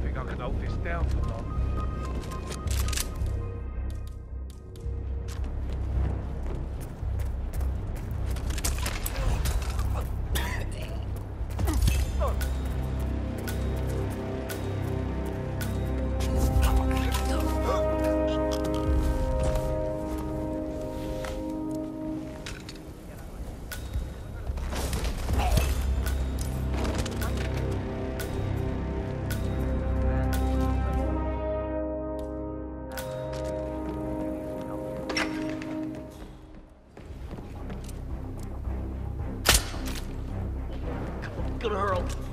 I think I can hold this down for long. gonna hurl.